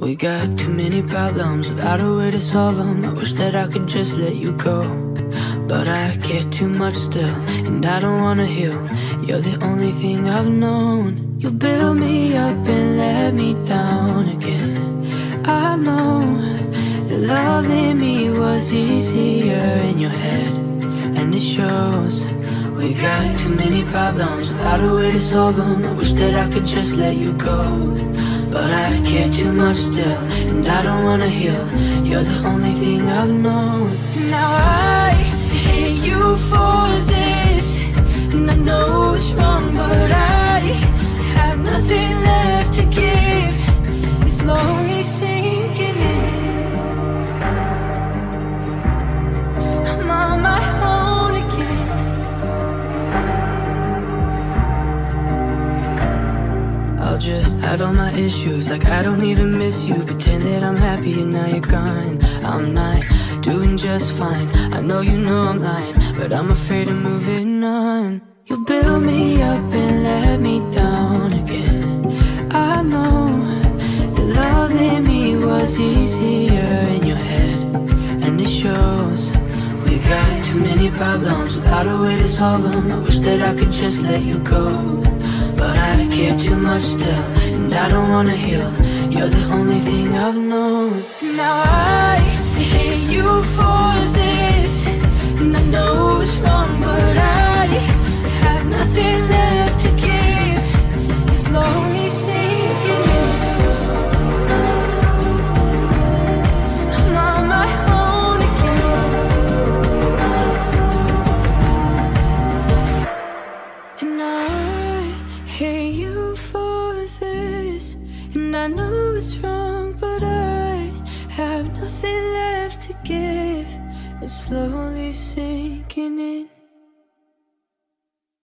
We got too many problems without a way to solve them. I wish that I could just let you go. But I care too much still, and I don't wanna heal. You're the only thing I've known. You build me up and let me down again. I know that loving me was easier in your head, and it shows. We got too many problems without a way to solve them. I wish that I could just let you go. Too much still, and I don't wanna heal. You're the only thing I've known. Now I I'll just hide all my issues like I don't even miss you. Pretend that I'm happy and now you're gone. I'm not doing just fine. I know you know I'm lying, but I'm afraid of moving on. You build me up and let me down again. I know that loving me was easier in your head, and it shows. We got too many problems without a way to solve them. I wish that I could just let you go. Care too much still, and I don't wanna heal. You're the only thing I've known. Now I I know it's wrong, but I have nothing left to give. It's slowly sinking in.